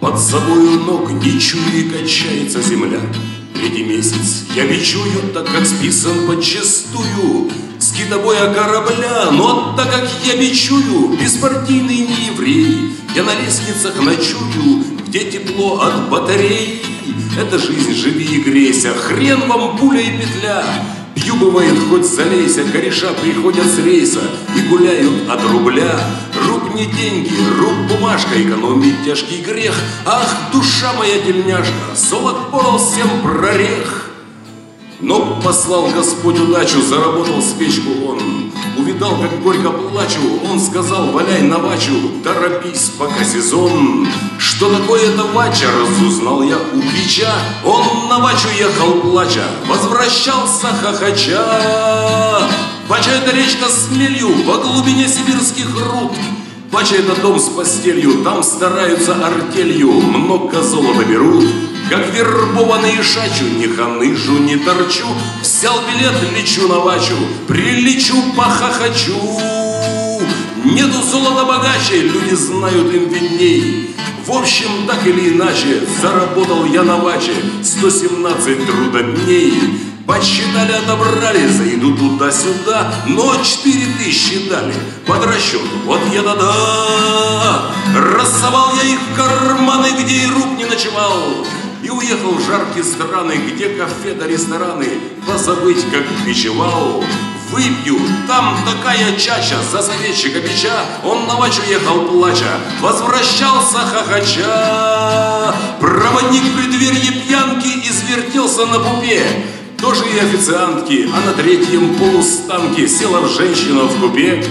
Под собою ног не чуя качается земля. Третий месяц я вечую, так как списан подчастую С китобоя корабля, но так как я бичую. Беспартийный не еврей, я на лестницах ночую. Где тепло от батарей Это жизнь, живи и грейся, хрен вам пуля и петля Пью, бывает, хоть залейся, кореша приходят с рейса И гуляют от рубля. Руб не деньги, руб бумажка, экономить тяжкий грех. Ах, душа моя тельняшка, золот порол всем прорех. Но послал Господь удачу, заработал спичку он. Увидал, как горько плачу, он сказал, валяй на вачу, торопись, пока сезон. Что такое это вача, разузнал я у бича. Он на вачу ехал плача, возвращался хохоча. Вача это речка с мелью во глубине сибирских руд. Вача это дом с постелью, там стараются артелью, много золота берут. Как вербованный шачу, не ханыжу, не торчу, Взял билет, лечу на вачу, прилечу, похохочу. Нету золота богаче, люди знают им видней. В общем, так или иначе, заработал я на ваче 117 трудодней. Подсчитали, отобрали, зайду туда-сюда, но четыре тысячи дали под расчет. Вот я да-да, рассовал я их в карманы, где и рук не ночевал. И уехал в жаркие страны, где кафе да рестораны, позабыть, как бичевал. Выпью, там такая чача, за советчика бича, он на вачу ехал плача, возвращался хохоча. Проводник в преддверии пьянки извертелся на пупе, тоже и официантки, а на третьем полустанке села женщина в купе.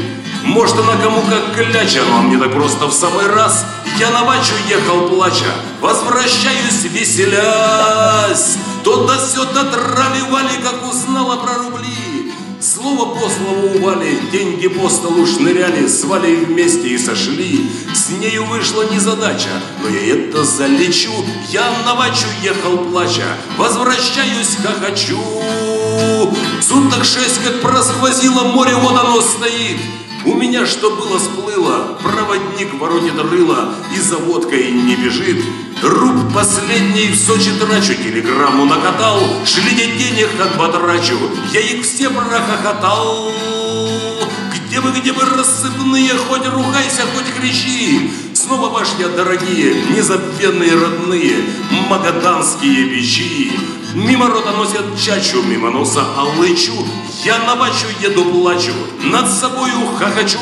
Может, она кому как кляча, но мне так просто в самый раз. Я на вачу ехал плача, возвращаюсь веселясь. То да сё до трави Вали, как узнала про рубли. Слово по слову у Вали, деньги по столу шныряли, с Валей вместе и сошли. С нею вышла незадача, но я это залечу. Я на вачу ехал плача, возвращаюсь хохочу. Суток шесть, как просквозило море, вот оно стоит. У меня что было сплыло, проводник воротит рыло и за водкой не бежит. Руб последний в Сочи трачу, телеграмму накатал, шлите денег отбатрачу, я их все прохохотал. Где вы, где вы рассыпные, хоть ругайся, хоть кричи, Снова башня дорогие, незабвенные родные, Магаданские бичи. Мимо рота носят чачу, мимо носа алычу, Я на бачу еду плачу, над собою хохочу.